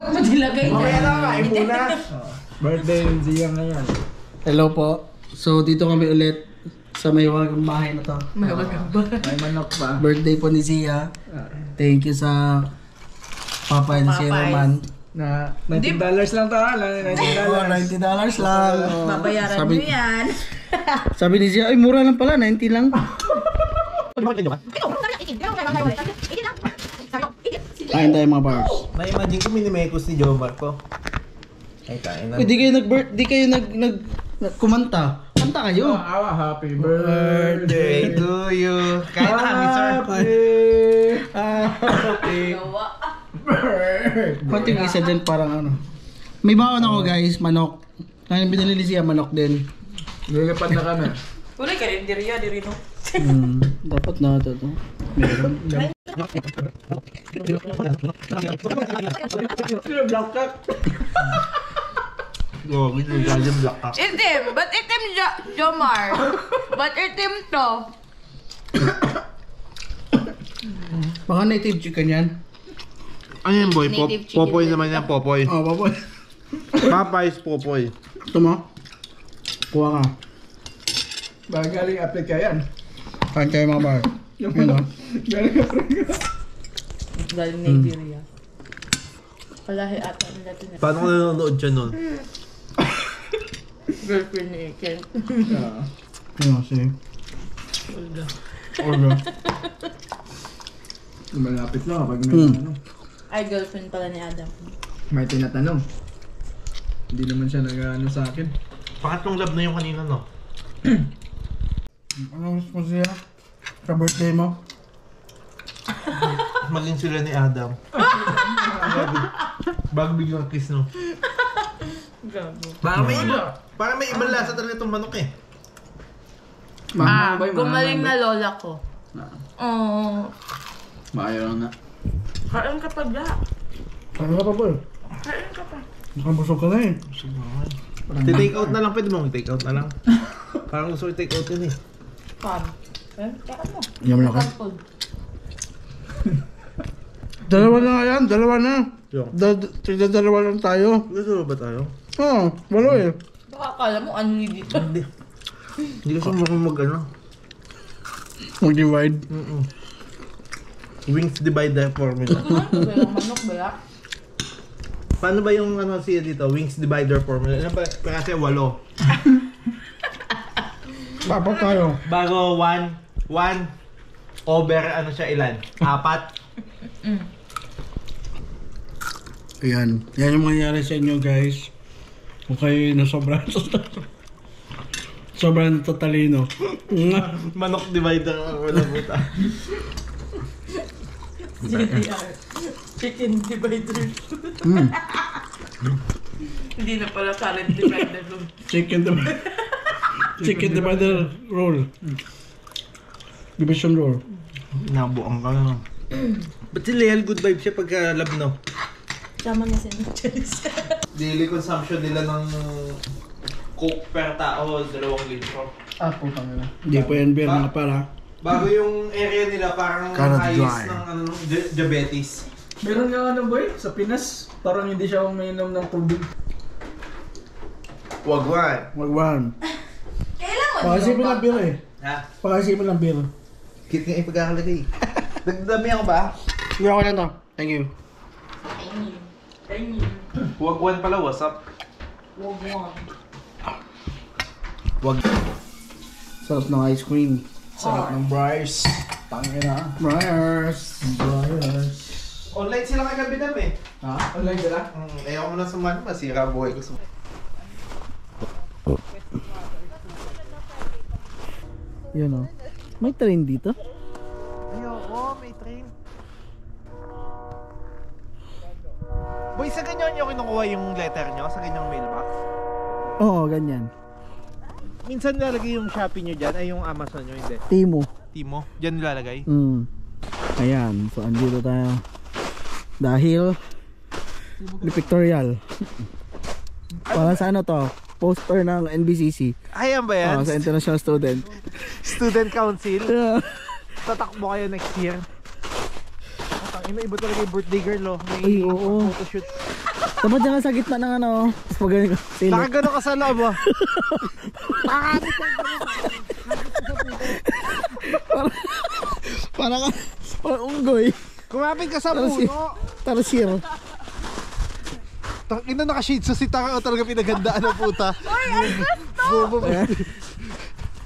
Madilagay Mamaya na. na, kain muna. Birthday ni Zia ngayon. Hello po. So dito kami ulit sa may wagang bahay na to. May wag ba? May manok pa. Birthday po ni Zia. Thank you sa Papay na si Popeyes. Roman. Na 19 dollars lang to ha. Lang 19 Oh, dollars. 90 dollars lang. Oh. Babayaran sabi, mo yan. Sabi ni Zia, ay mura lang pala, 90 lang. Kain tayo mga bars. Na-imagine ko minimekos ni Jomar ko. Ay, kain na. Uy, di kayo nag di kayo nag nag, nag kumanta. Kanta kayo. Awa, happy birthday. Birthday to you. Kain na kami, sir. Happy. Gawa. Pati yung isa dyan parang ano. May baon ako guys, manok. Kaya binili ni Zia manok din. Lilipad na kami. Kulay ka rin, diri ya, diri no. Hmm, dapat na ito to. Meron. Sino black cat? Oh, with the Italian black cock. Itim! Ba't itim, jo Jomar? Ba't itim to? Baka native chicken yan. Ano yan, boy? Native chicken Popoy naman yan, Popoy. Oh, baboy. Popeyes Popoy. Ito mo. Kuha ka. Baka galing Africa yan. Kain kayo mga bar. Yun o. Galing Africa. Galing Nigeria. Kalahi ata nila ito Paano ko nanonood siya nun? Girlfriend ni Ken. Ah. Yun o, sige. Olga. Order. Malapit lang kapag may Hmm. ano. Ay, girlfriend pala ni Adam. May tinatanong. Hindi naman siya nag-ano sa akin. Pangatlong love na yung kanina, no? Ano gusto mo siya? Sa birthday mo? Maging sila ni Adam. Bago, biglang kiss, no? Gago. Para may iba. Para may ibang lasa talaga itong manok eh. Ah, Mamay, gumaling na lola ko. Ah. Oh, Maayaw lang na. kain ka pa ba? Ano ka pa ba? Kain ka pa. Nakabusog ka na eh. Ti-take out na lang. Pwede mong i-take out na lang. Parang gusto ko i-take out yun eh. Pan. Eh, kain mo. Yaman ako. Kapag. Dalawa na nga yan, dalawa na. Yung. Da, da, dalawa lang tayo. Gusto ba tayo? Oo, oh, walo eh. Baka akala mo ano dito. Hindi. Hindi ko sumuko mag ano. Mag-divide. Mm-mm. Wings divider formula. Ano ba yung manok ba? Paano ba yung ano siya dito? Wings divider formula. Ano ba? Kasi walo. Papak tayo. Bago one, one over ano siya ilan? Apat. Ayan. Yan yung mangyayari sa inyo guys. Kung kayo na sobrang sobrang tatalino. Manok divider ang wala buta. Chicken divider. mm. Hindi na pala current divider. Chicken divider. Chicken divider roll. Division roll. Nabuang ka lang. Ba't si Leal good vibe siya pagka love no? Tama niya si Cheris. Daily consumption nila ng coke per tao, dalawang litro. Ah, putang ina. Hindi po yan beer mga para. Bago yung area nila parang Cannot ayos dry. ng ano, di- diabetes. Meron nga ano boy, sa Pinas, parang hindi siya umiinom ng tubig. Wag one. Magwan. Kailan mo Pakasipin lang beer eh. Ha? Pakasipin lang beer. Kit nga ipagkakalagay. Nagdami ako ba? Hindi ako lang to. Thank you. Kainin. Kainin. Wag one pala, what's up? Wag mo. Wag. Sarap ng ice cream. Sarap ng Bryce. Tangina. Briars. Bryce. Online sila kagabi dam eh. Ha? Online ka Mm, ayaw ko na sumano, masira ang buhay ko sa... Yan o. May train dito? Ayoko, may train. Boy, sa ganyan nyo kinukuha yung letter nyo? Sa ganyang mailbox? Oo, ganyan. Minsan nilalagay yung Shopee nyo dyan, ay yung Amazon nyo, hindi. Timo. Timo, dyan nilalagay. Mm. Ayan. So, andito tayo. Dahil ni pictorial. Para sa ano to? Poster ng NBCC. Ayan ba yan? Ah, sa international student. Student Council. Yeah. Tatakbo kayo next year. Tangina, iba talaga yung birthday girl, oh. May Ay, oo. photoshoot. Dyan ka sa gitna ng ano. Tapos pag ganun ka. Sino? Nakagano ka sa loob, ah. Para ka. Parang unggoy. Kumapit ka sa Tara, si- puno. Tara sir. Tangina, naka-shades. So, si Taka talaga pinagandaan ng puta. Bobo.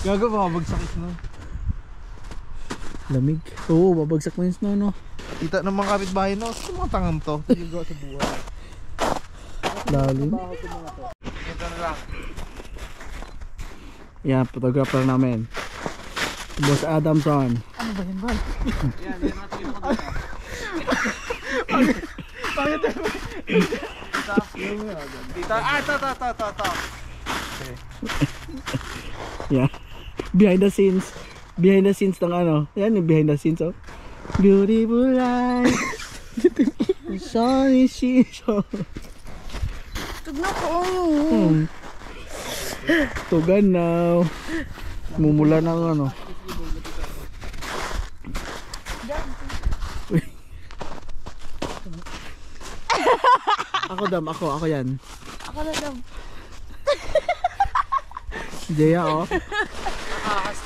Gago, makabagsak no? Lamig. Oo, babagsak na yung snow no. Kita ng mga kapitbahay, no? Sa mga tangang to. Tigil sa buhay. Lalim. Ito na lang. Yan, photographer namin. Boss Adamson. Yan, yan natin yung Dito. Ah, ito, ito, ito, ito, ito. Yan. Behind the scenes. Behind the scenes ng ano. Yan yung behind the scenes oh. Beautiful life. The sun is shining. Tignan ko. Hmm. Tugan now. Mumula ng ano. Ako dam, ako, ako yan. Ako na lang. Jaya oh.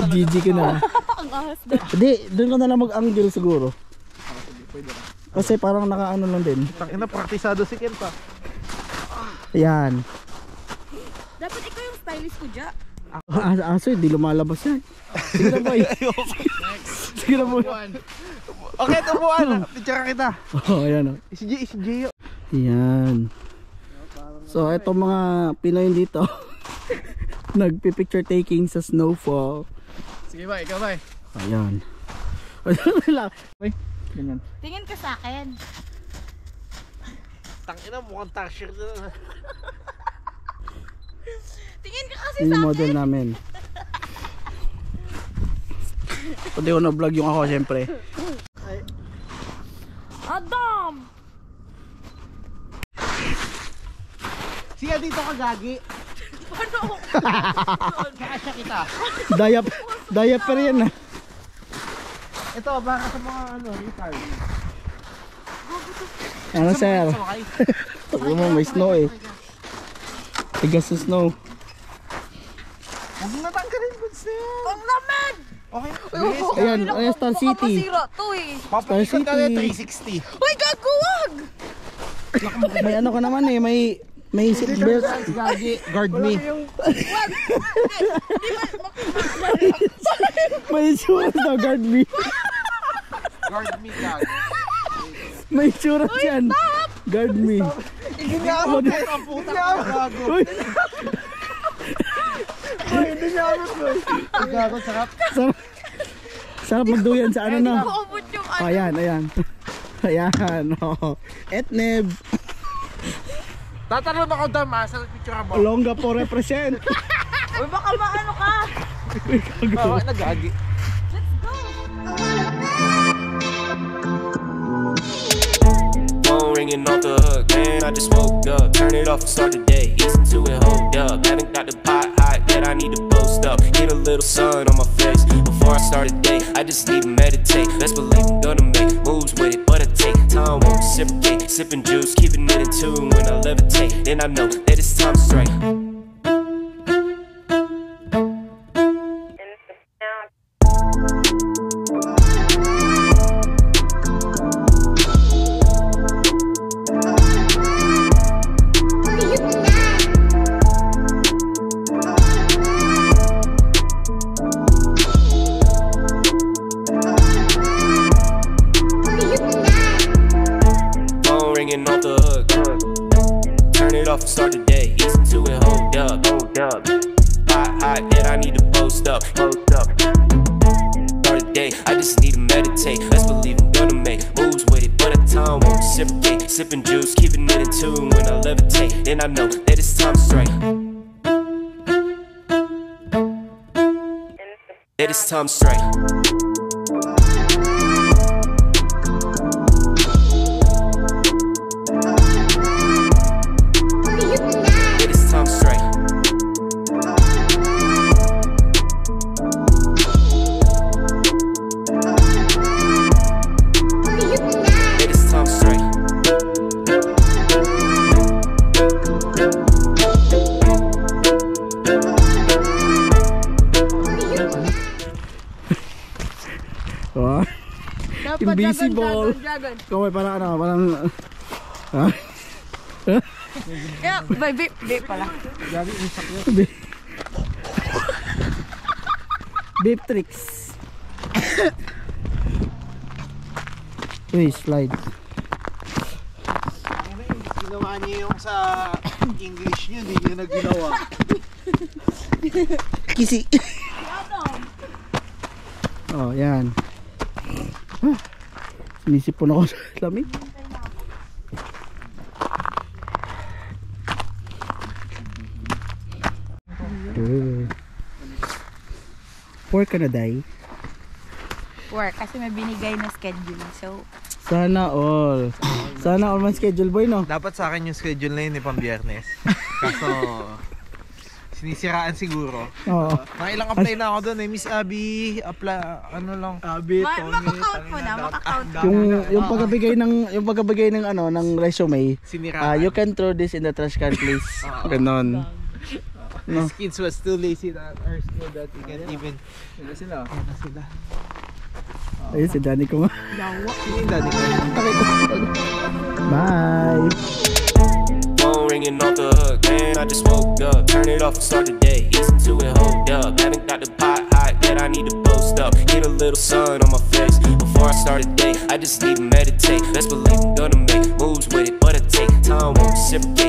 GG ka na. Ang ahas na. Hindi, doon ka na lang mag-angle siguro. Kasi parang nakaano lang din. Tangina, praktisado si Ken pa. Ayan. Dapat ikaw yung stylist ko, Ja. Ah, aso, hindi lumalabas yan. Sige na boy. Sige na boy. Okay, tubuan. Picture kita. Oh, ayan oh. Si J, si J. Ayan. So, eto mga Pinoy dito. Nagpi-picture taking sa snowfall. Sige ba, ikaw ba? Ayan. Ayan lang. Uy, ganyan. Tingin ka sa akin. Tangina, mukhang tasher na. Tingin ka kasi sa akin. model namin. Pwede ko na-vlog yung ako, syempre. Adam! Siya dito ka gagi. Ano? Kasya kita. Dayap, diaper yan ah. Ito, baka sa mga ano, retard. Ano sir? Tapo mo, may snow eh. Tigas sa snow. Huwag mo natanggalin boots na yan. Ang lamig! Okay. Ayan, ayan Star Baka City. masira to eh. Star na City. 360. Uy, gaguwag! May ano ka naman eh, may may seatbelt. Gagi, guard me. May insurance na guard me. Guard me, gagi. May insurance yan. Guard me. Ginyawa ka ang puta ka, gago. Uy, Gago, sarap. sarap. Sarap magduyan sa ano na. Ano. Ayan, ayan. Ayan, oh. Etneb. Tatalon ako dam, ha, sa picture mo. Olonga po represent. Uy, baka maano ka. Oo, nagagi. Let's go. Phone ringing off the hook, man. I just woke up. Turn it off and start the day. Easy to it, hold up. Haven't got the pot hot yet. I need to post up. Get a little sun on my face before I start the day. I just need to meditate. Best believe I'm gonna make moves with it, time won't reciprocate. Sipping juice, keeping it in tune when I levitate. Then I know that it's time to off and start the day. Easy to it, hold up, hold up. Hot, hot, yet I need to post up, post up. Start the day, I just need to meditate. Let's believe I'm gonna make moves with it, but the time won't reciprocate. Sipping juice, keeping it in tune when I levitate. Then I know that it's time strike. That it's time to Invisible. Dragon, dragon, Ikaw may parang ano, parang... Ha? dragon. Yeah, may vape, vape pala. Beep tricks. Uy, slide. Ginawa niya yung sa English niya, hindi niya na ginawa. Kisi. oh, yan. Ah, Sinisipon ako sa lamig. Uh. Pork ka na, Day? Work, kasi may binigay na schedule. So, Sana all. Sana all man schedule boy, no? Dapat sa akin yung schedule na yun eh, pang biyernes. Kaso, sinisiraan siguro. Oo. Nakailang apply na ako doon eh. Miss Abby, apply, ano lang. Abby, ma- makakount mo na, makakount mo. Yung yung pagbigay ng yung pagbigay ng ano ng resume, Siniraan. you can throw this in the trash can please. Ganon. No. These kids was too lazy that are still that they can't even. Sila sila. Sila sila. Ayun si Danny ko. nga. Bye. Phone off the hook, man. I just woke up. Turn it off and start the day. Easy to it, hold up. Haven't got the pot hot yet. I need to post up. Get a little sun on my face before I start the day. I just need to meditate. Best believe I'm gonna make moves with it, but I take time won't reciprocate.